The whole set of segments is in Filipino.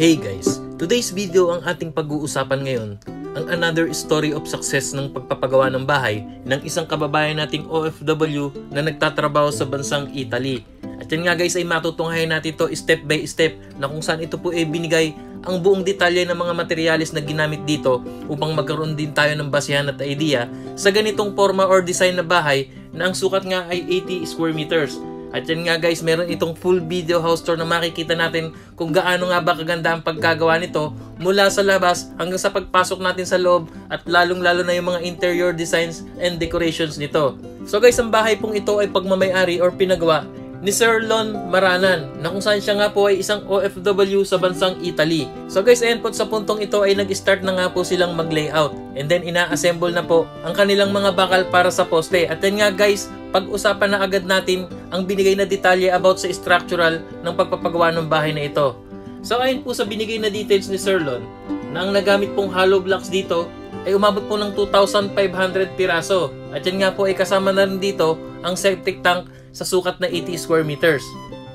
Hey guys, today's video ang ating pag-uusapan ngayon ang another story of success ng pagpapagawa ng bahay ng isang kababayan nating OFW na nagtatrabaho sa bansang Italy. At yan nga guys ay matutunghayan natin to step by step na kung saan ito po ay binigay ang buong detalye ng mga materyales na ginamit dito upang magkaroon din tayo ng basihan at idea sa ganitong forma or design na bahay na ang sukat nga ay 80 square meters. At yan nga guys, meron itong full video house tour na makikita natin kung gaano nga ba kaganda ang pagkagawa nito mula sa labas hanggang sa pagpasok natin sa loob at lalong lalo na yung mga interior designs and decorations nito. So guys, ang bahay pong ito ay pagmamayari or pinagawa ni Sir Lon Maranan na kung saan siya nga po ay isang OFW sa bansang Italy. So guys, ayan po sa puntong ito ay nag-start na nga po silang mag-layout and then ina-assemble na po ang kanilang mga bakal para sa poste. At yan nga guys, pag-usapan na agad natin ang binigay na detalye about sa structural ng pagpapagawa ng bahay na ito. So ayon po sa binigay na details ni Sir Lon, na ang nagamit pong hollow blocks dito ay umabot po ng 2,500 piraso. At yan nga po ay kasama na rin dito ang septic tank sa sukat na 80 square meters.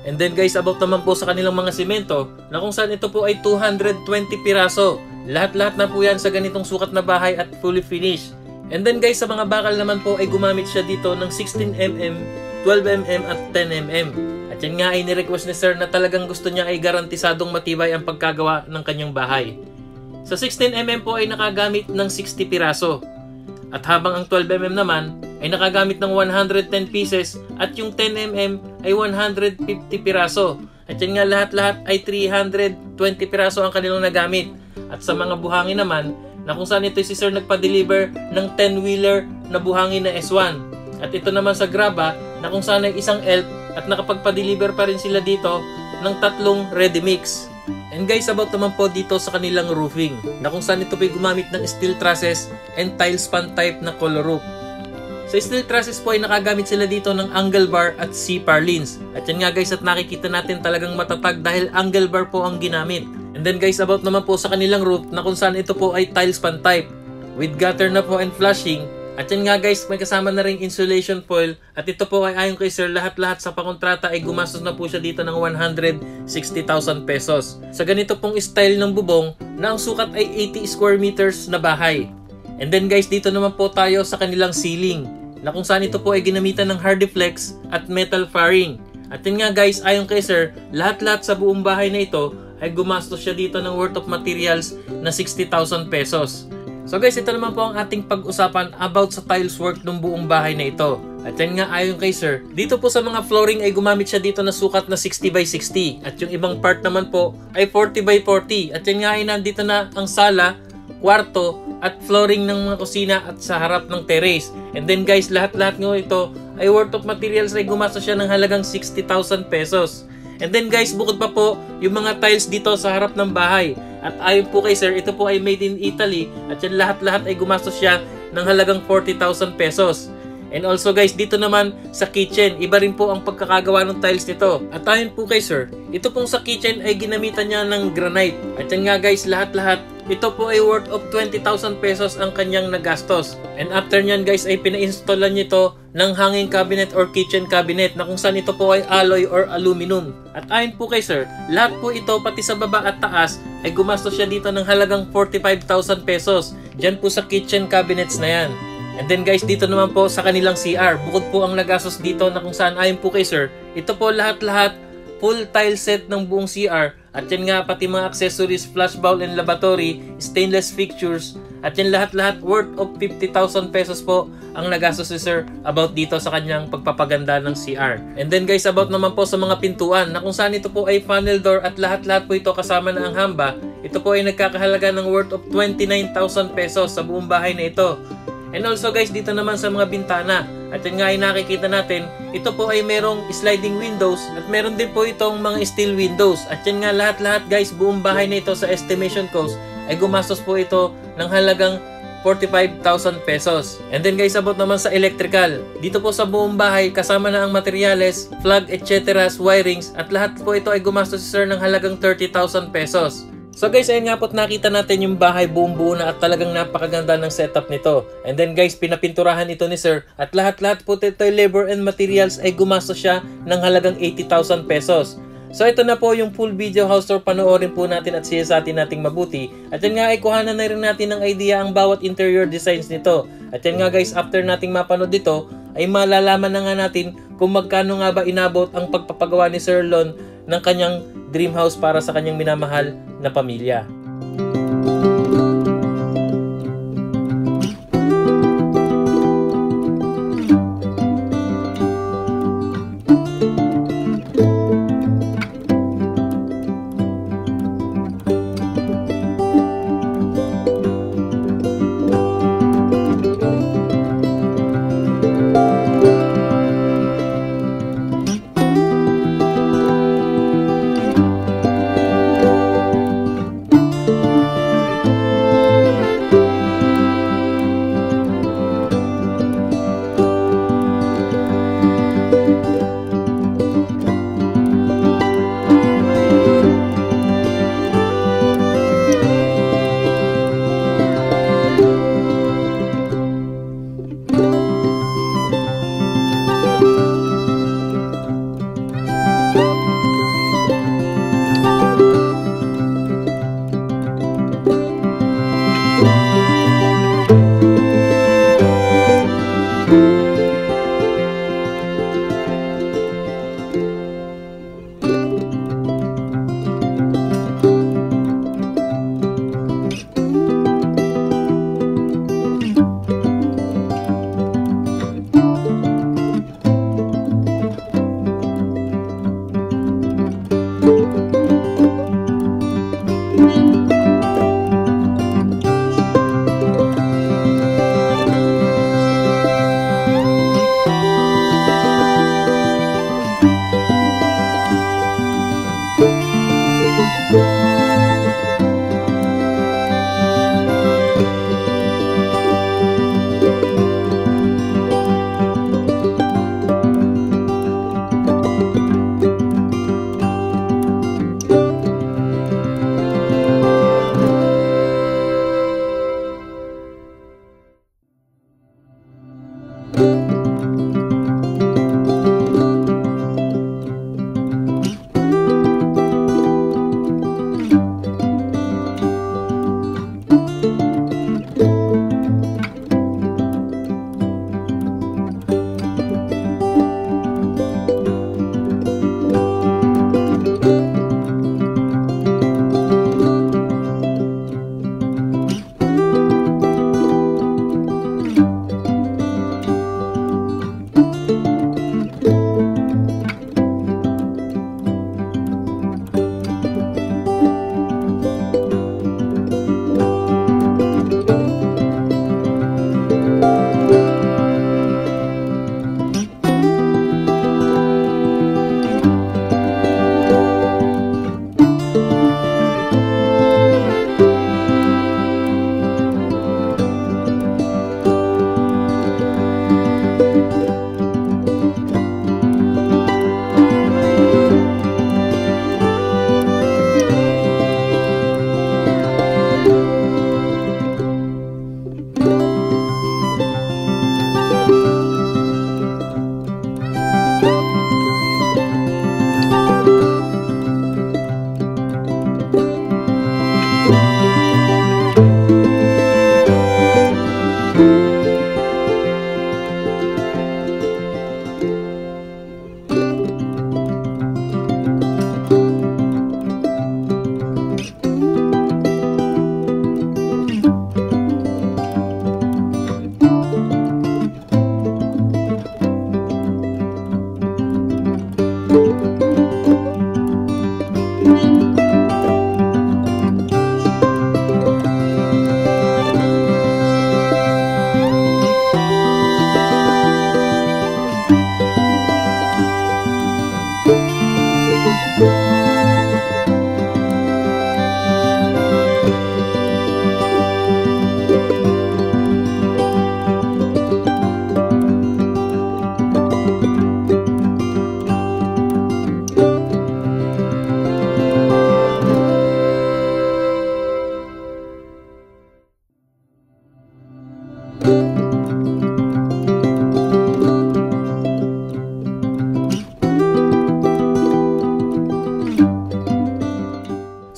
And then guys, about naman po sa kanilang mga simento, na kung saan ito po ay 220 piraso. Lahat-lahat na po yan sa ganitong sukat na bahay at fully finished. And then guys, sa mga bakal naman po ay gumamit siya dito ng 16mm, 12mm at 10mm. At yan nga ay nirequest ni sir na talagang gusto niya ay garantisadong matibay ang pagkagawa ng kanyang bahay. Sa 16mm po ay nakagamit ng 60 piraso. At habang ang 12mm naman ay nakagamit ng 110 pieces at yung 10mm ay 150 piraso. At yan nga lahat-lahat ay 320 piraso ang kanilang nagamit. At sa mga buhangin naman na kung saan ito si Sir nagpa-deliver ng 10-wheeler na buhangin na S1. At ito naman sa Graba na kung saan ay isang ELF at nakapagpa-deliver pa rin sila dito ng tatlong ready mix. And guys, about naman po dito sa kanilang roofing na kung saan ito po gumamit ng steel trusses and tile span type na color roof. Sa steel trusses po ay nakagamit sila dito ng angle bar at C-parlins. At yan nga guys at nakikita natin talagang matatag dahil angle bar po ang ginamit. And then guys, about naman po sa kanilang roof na kung saan ito po ay tile span type with gutter na po and flushing. At yan nga guys, may kasama na rin insulation foil at ito po ay ayon kay sir lahat-lahat sa pakontrata ay gumastos na po siya dito ng 160,000 pesos. Sa ganito pong style ng bubong na ang sukat ay 80 square meters na bahay. And then guys, dito naman po tayo sa kanilang ceiling na kung saan ito po ay ginamitan ng Hardiflex at metal faring. At yun nga guys, ayon kay sir, lahat-lahat sa buong bahay na ito ay gumastos siya dito ng worth of materials na 60,000 pesos. So guys, ito naman po ang ating pag-usapan about sa tiles work ng buong bahay na ito. At yan nga ayon kay sir, dito po sa mga flooring ay gumamit siya dito na sukat na 60 by 60 at yung ibang part naman po ay 40 by 40 at yan nga ay nandito na ang sala, kwarto at flooring ng mga kusina at sa harap ng terrace. And then guys, lahat-lahat nga ito ay worth of materials ay gumastos siya ng halagang 60,000 pesos. And then guys, bukod pa po yung mga tiles dito sa harap ng bahay. At ayon po kay sir, ito po ay made in Italy at yan lahat-lahat ay gumastos siya ng halagang 40,000 pesos. And also guys, dito naman sa kitchen, iba rin po ang pagkakagawa ng tiles nito. At ayon po kay sir, ito pong sa kitchen ay ginamitan niya ng granite. At yan nga guys, lahat-lahat, ito po ay worth of 20,000 pesos ang kanyang nagastos. And after nyan guys, ay pina-installan niya ito ng hanging cabinet or kitchen cabinet na kung saan ito po ay alloy or aluminum. At ayon po kay sir, lahat po ito pati sa baba at taas ay gumastos siya dito ng halagang 45,000 pesos. Diyan po sa kitchen cabinets na yan. And then guys, dito naman po sa kanilang CR, bukod po ang nagastos dito na kung saan ayon po kay sir, ito po lahat-lahat full tile set ng buong CR at yan nga pati mga accessories, flush bowl and lavatory, stainless fixtures at yan lahat-lahat worth of 50,000 pesos po ang nagastos ni sir about dito sa kanyang pagpapaganda ng CR. And then guys, about naman po sa mga pintuan na kung saan ito po ay funnel door at lahat-lahat po ito kasama na ang hamba, ito po ay nagkakahalaga ng worth of 29,000 pesos sa buong bahay na ito. And also guys, dito naman sa mga bintana. At yun nga ay nakikita natin, ito po ay merong sliding windows at meron din po itong mga steel windows. At yun nga lahat-lahat guys, buong bahay na ito sa estimation cost ay gumastos po ito ng halagang 45,000 pesos. And then guys, about naman sa electrical. Dito po sa buong bahay, kasama na ang materyales, plug, etc., wirings, at lahat po ito ay gumastos si sir ng halagang 30,000 pesos. So guys, ayun nga po't nakita natin yung bahay buong buo na at talagang napakaganda ng setup nito. And then guys, pinapinturahan ito ni sir at lahat-lahat po ito labor and materials ay gumastos siya ng halagang 80,000 pesos. So ito na po yung full video house tour panoorin po natin at siyasatin nating mabuti. At yan nga ay kuhanan na rin natin ng idea ang bawat interior designs nito. At yan nga guys, after nating mapanood dito, ay malalaman na nga natin kung magkano nga ba inabot ang pagpapagawa ni Sir Lon ng kanyang dream house para sa kanyang minamahal na pamilya. Música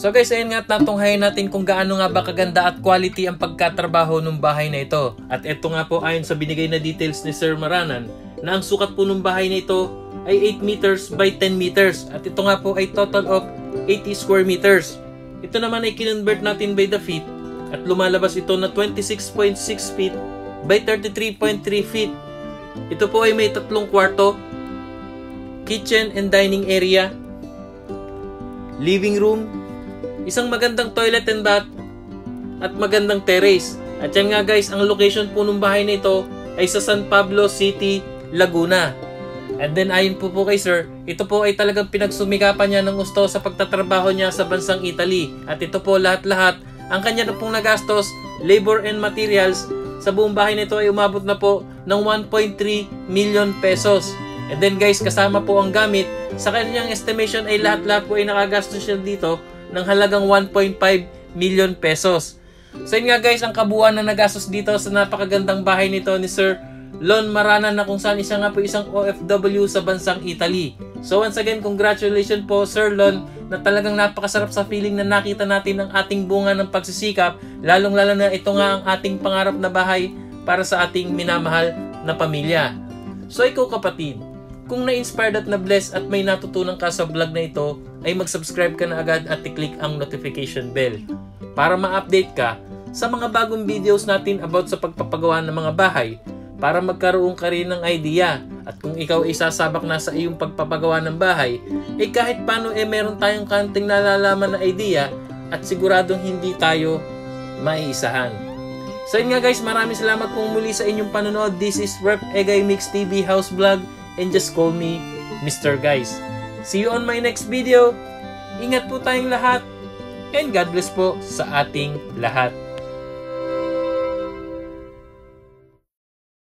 So guys, ayun nga at natunghayin natin kung gaano nga ba kaganda at quality ang pagkatrabaho ng bahay na ito. At ito nga po ayon sa binigay na details ni Sir Maranan na ang sukat po ng bahay na ito ay 8 meters by 10 meters at ito nga po ay total of 80 square meters. Ito naman ay kinonvert natin by the feet at lumalabas ito na 26.6 feet by 33.3 feet. Ito po ay may tatlong kwarto, kitchen and dining area, living room, isang magandang toilet and bath, at magandang terrace. At yan nga guys, ang location po ng bahay na ito ay sa San Pablo City, Laguna. And then ayon po po kay sir, ito po ay talagang pinagsumikapan niya ng gusto sa pagtatrabaho niya sa bansang Italy. At ito po lahat-lahat, ang kanya na pong nagastos, labor and materials, sa buong bahay nito ay umabot na po ng 1.3 million pesos. And then guys, kasama po ang gamit, sa kanyang estimation ay lahat-lahat po ay nakagastos siya dito ng halagang 1.5 million pesos. So yun nga guys, ang kabuuan na nagastos dito sa napakagandang bahay nito ni Sir Lon Marana na kung saan isa nga po isang OFW sa bansang Italy. So once again, congratulations po Sir Lon na talagang napakasarap sa feeling na nakita natin ang ating bunga ng pagsisikap, lalong lalo na ito nga ang ating pangarap na bahay para sa ating minamahal na pamilya. So ikaw kapatid, kung na-inspired at na-bless at may natutunan ka sa vlog na ito, ay mag-subscribe ka na agad at i-click ang notification bell para ma-update ka sa mga bagong videos natin about sa pagpapagawa ng mga bahay para magkaroon ka rin ng idea. At kung ikaw ay sasabak na sa iyong pagpapagawa ng bahay, eh kahit paano eh meron tayong kanting nalalaman na idea at siguradong hindi tayo maiisahan. So yun nga guys, maraming salamat pong muli sa inyong panonood. This is Rep Egay Mix TV House Vlog and just call me Mr. Guys. See you on my next video. Ingat po tayong lahat and God bless po sa ating lahat.